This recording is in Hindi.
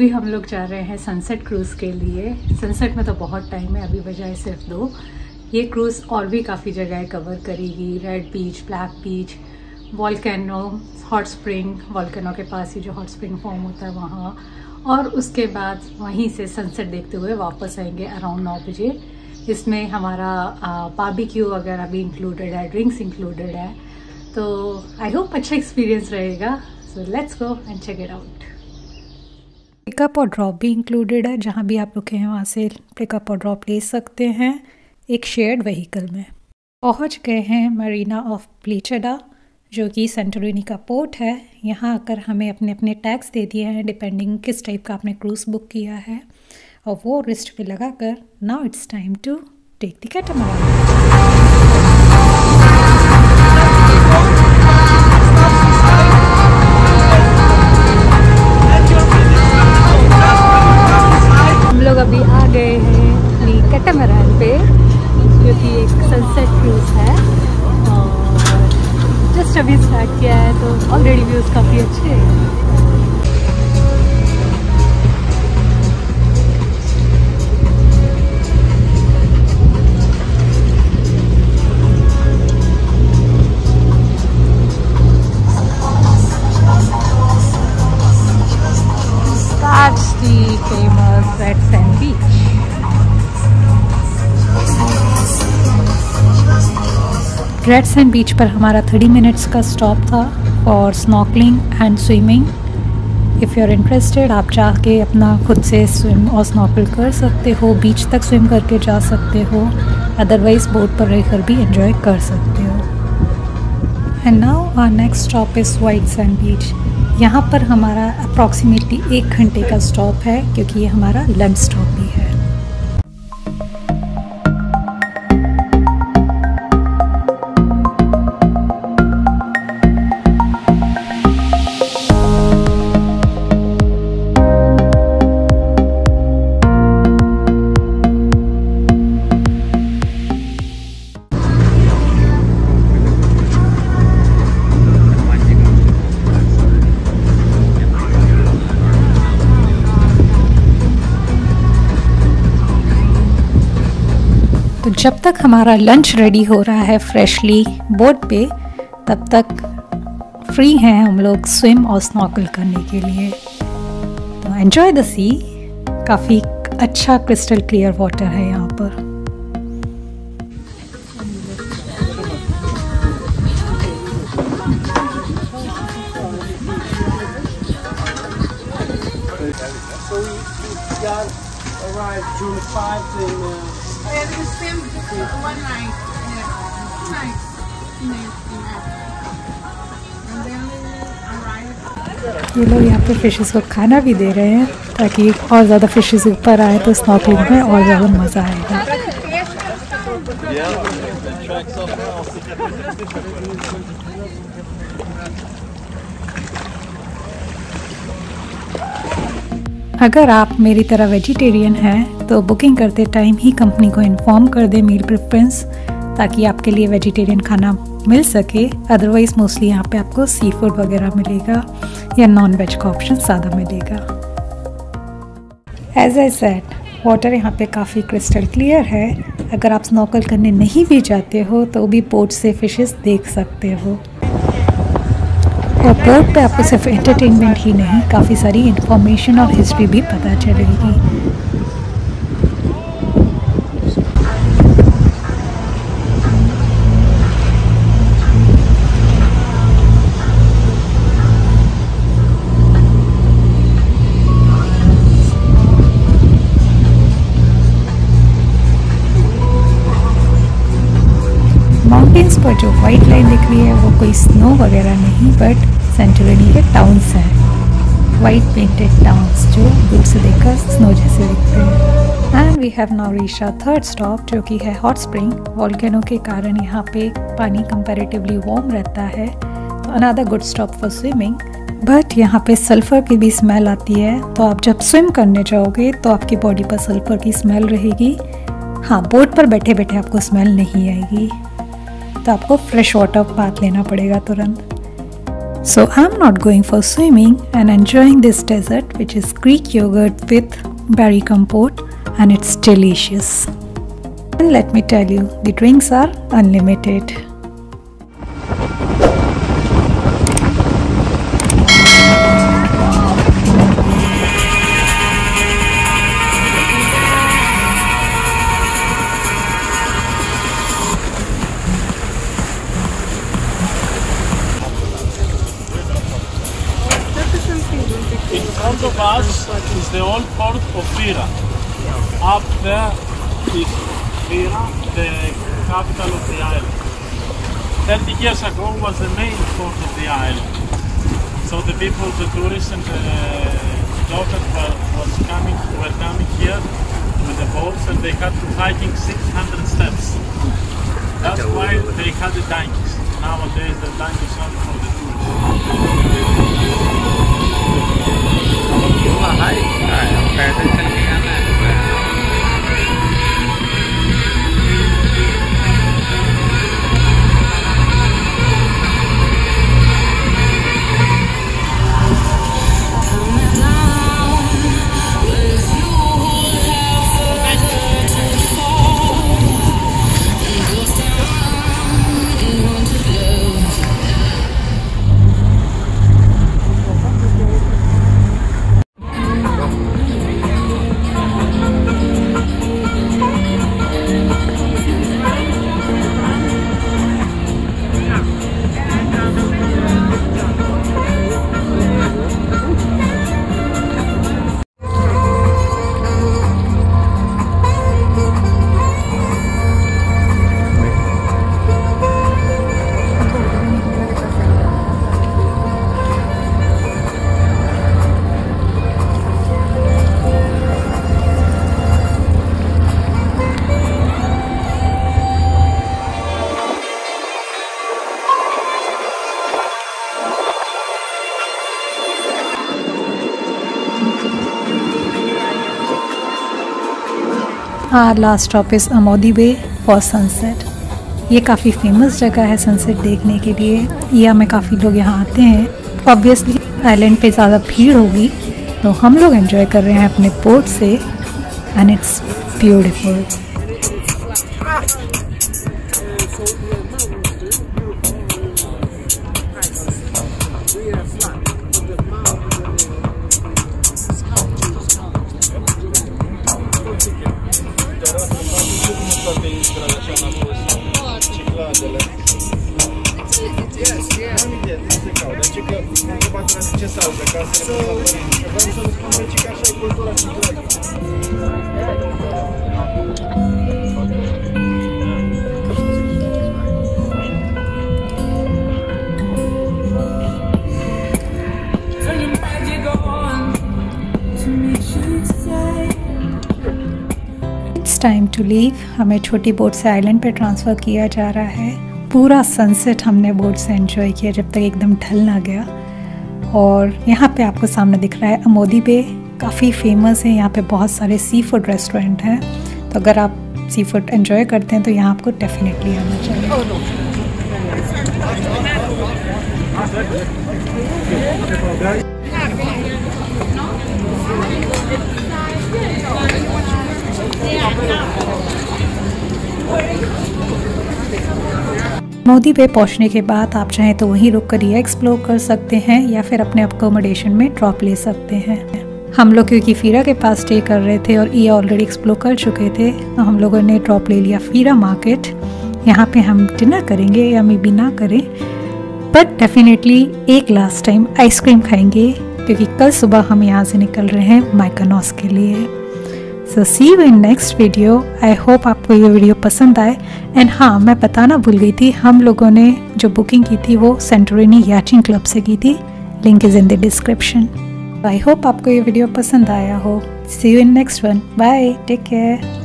अभी हम लोग जा रहे हैं सनसेट क्रूज़ के लिए। सनसेट में तो बहुत टाइम है, अभी बजाय सिर्फ़ दो। ये क्रूज़ और भी काफ़ी जगह कवर करेगी। Red beach black beach volcano hot spring volcano के पास ही जो हॉट स्प्रिंग फॉर्म होता है वहाँ। और उसके बाद वहीं से सनसेट देखते हुए वापस आएँगे अराउंड नौ बजे। इसमें हमारा बारबेक्यू वगैरह भी इंक्लूडेड है ड्रिंक्स इंक्लूडेड है। तो आई होप अच्छा एक्सपीरियंस रहेगा। So let's go and check it out pickup और ड्रॉप भी इंक्लूडेड है। जहाँ भी आप रुके हैं, वहाँ से पिकअप और ड्रॉप ले सकते हैं एक शेयर्ड व्हीकल में। पहुँच गए हैं मरीना ऑफ़ प्लीचडा जो कि सेंटोरिनी का पोर्ट है। यहाँ आकर हमें अपने अपने टैक्स दे दिए हैं डिपेंडिंग किस टाइप का आपने क्रूज़ बुक किया है। और वो रिस्ट पे लगा कर now it's time to take the catamaran red sand beach पर हमारा 30 मिनट्स का स्टॉप था। और snorkelling and swimming if you are interested आप जाके अपना खुद से स्विम और स्नॉकल कर सकते हो बीच तक स्विम करके जा सकते हो अदरवाइज़ बोट पर रहकर भी इंजॉय कर सकते हो। And now our next stop is white sand beach यहाँ पर हमारा अप्रॉक्सीमेटली एक घंटे का स्टॉप है, क्योंकि ये हमारा लंच स्टॉप भी है। तो जब तक हमारा लंच रेडी हो रहा है फ्रेशली बोट पे तब तक फ्री हैं हम लोग स्विम और स्नॉकल करने के लिए। तो एन्जॉय द सी काफ़ी अच्छा क्रिस्टल क्लियर वाटर है यहाँ पर। So we, we arrived June 5th in uh, Yeah, the same one night. Two nights in. And then we arrived. ये लोग यहाँ पे फिशेस को खाना भी दे रहे हैं ताकि और ज़्यादा फिशेस ऊपर आए तो स्नॉकलिंग में और ज़्यादा मज़ा आएगा अगर आप मेरी तरह वेजिटेरियन हैं तो बुकिंग करते टाइम ही कंपनी को इन्फॉर्म कर दें मील प्रेफरेंस ताकि आपके लिए वेजिटेरियन खाना मिल सके। अदरवाइज़ मोस्टली यहाँ पे आपको सी फ़ूड वगैरह मिलेगा या नॉन वेज का ऑप्शन ज़्यादा मिलेगा। एज आई सेड वाटर यहाँ पे काफ़ी क्रिस्टल क्लियर है। अगर आप स्नॉकल करने नहीं भी जाते हो तो भी बोट से फिशेस देख सकते हो। और बोट पे आपको सिर्फ़ एंटरटेनमेंट ही नहीं, काफ़ी सारी इन्फॉर्मेशन और हिस्ट्री भी पता चलेगी। माउंटेन्स पर जो वाइट लाइन दिख रही है, वो कोई स्नो वगैरह नहीं बट सेंटोरिनी के टाउन्स हैं। वाइट पेंटेड टाउन्स जो दूर से देखकर स्नो जैसे दिखते हैं। And we have now reached third stop जो कि है हॉट स्प्रिंग वॉल्केनो के कारण यहाँ पे पानी कंपैरेटिवली वार्म रहता है। Another good stop for swimming but यहाँ पे सल्फ़र की भी स्मेल आती है। तो आप जब स्विम करने जाओगे तो आपकी बॉडी पर सल्फ़र की स्मेल रहेगी। हाँ बोट पर बैठे बैठे आपको स्मेल नहीं आएगी। तो आपको फ्रेश वाटर बात लेना पड़ेगा तुरंत So I'm not going for swimming and enjoying this dessert which is Greek yogurt with berry compote and it's delicious. And let me tell you, the drinks are unlimited. Front of us is the old port of Fira. Up there is Fira, the capital of the island. 30 years ago was the main port of the island. So the people, the tourists and the locals were, was coming, were coming here with the boats and they had to hiking 600 steps. That's why they had the donkeys. Nowadays the donkeys are for the tourists. 行了还有 Our last stop is Ammoudi bay for sunset ये काफ़ी फ़ेमस जगह है सनसेट देखने के लिए। या में काफ़ी लोग यहाँ आते हैं। ऑब्वियसली आइलैंड पे ज़्यादा भीड़ होगी। तो हम लोग एंजॉय कर रहे हैं अपने पोर्ट से। And it's beautiful toată insula așa am pus cicladele. Nu am idee de ce caut, dar ce că m-am întrebat ce s-au de casă, să vreau să-mi spun că așa e cultura cicladă. Time to leave हमें छोटी बोट से आइलैंड पे ट्रांसफ़र किया जा रहा है। पूरा सनसेट हमने बोट से एंजॉय किया जब तक एकदम ढल ना गया। और यहाँ पे आपको सामने दिख रहा है अमोदी पे काफ़ी फ़ेमस है, यहाँ पे बहुत सारे सी फ़ूड रेस्टोरेंट हैं। तो अगर आप सी फ़ूड एंजॉय करते हैं तो यहाँ आपको डेफिनेटली आना चाहिए। मोदी पे पहुँचने के बाद आप चाहें तो वहीं रुक कर एक्सप्लोर कर सकते हैं या फिर अपने अकोमोडेशन में ड्रॉप ले सकते हैं। हम लोग क्योंकि फ़ीरा के पास स्टे कर रहे थे और ये ऑलरेडी एक्सप्लोर कर चुके थे तो हम लोगों ने ड्रॉप ले लिया फ़ीरा मार्केट यहाँ पे हम डिनर करेंगे या मे बी ना करें बट डेफिनेटली एक लास्ट टाइम आइसक्रीम खाएँगे, क्योंकि कल सुबह हम यहाँ से निकल रहे हैं माइकानॉस के लिए। So see you in next video I hope आपको ये वीडियो पसंद आए. एंड हाँ मैं बताना भूल गई थी, हम लोगों ने जो बुकिंग की थी वो सेंटोरिनी याचिंग क्लब से की थी. Link is in the description I hope आपको ये वीडियो पसंद आया हो. See you in next one bye take care